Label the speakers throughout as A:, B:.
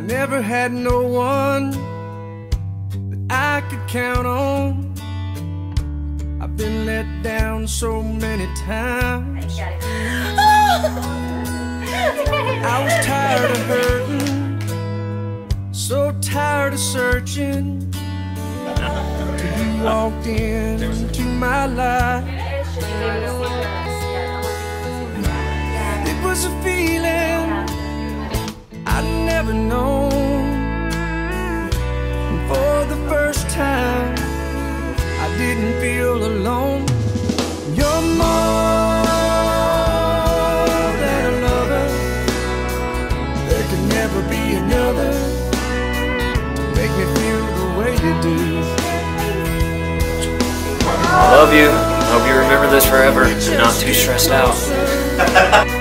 A: never had no one that I could count on. I've been let down so many times. I was tired of hurting, so tired of searching. Till you walked into my life. The first time, I didn't feel alone. You're more than a lover. There can never be another to make me feel the way you do.
B: I love you. Hope you remember this forever and not too stressed out.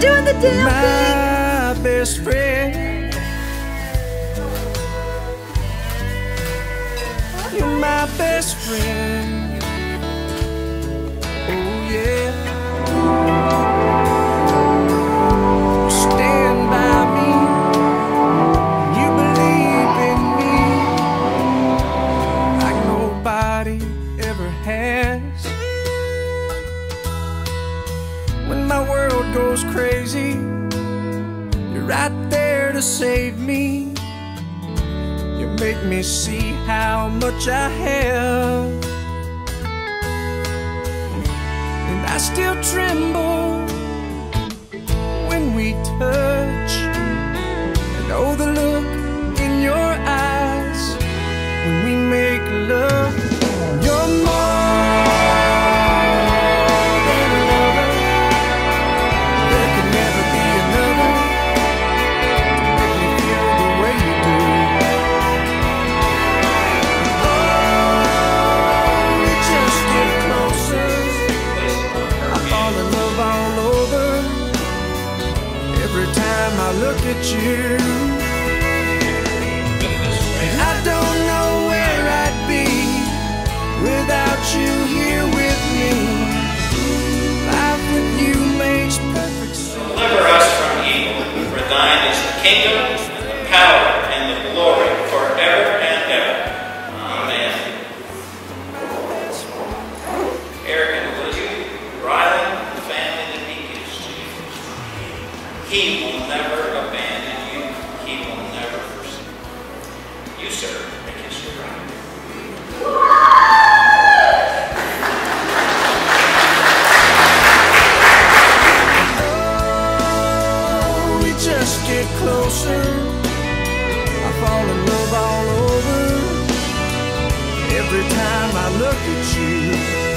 C: doing the damn thing.
A: My best friend. You're my best friend. Oh yeah. Stand by me. You believe in me like nobody ever has. Goes crazy, you're right there to save me. You make me see how much I have. And I still tremble time I look at you. I don't know where I'd be without you here with me. Life with you makes perfect sense.
D: Deliver us from evil, for thine is the kingdom, the power, never abandon you. He will never forsake you. You, sir, may kiss your bride.
A: Oh, we just get closer. I fall in love all over every time I look at you.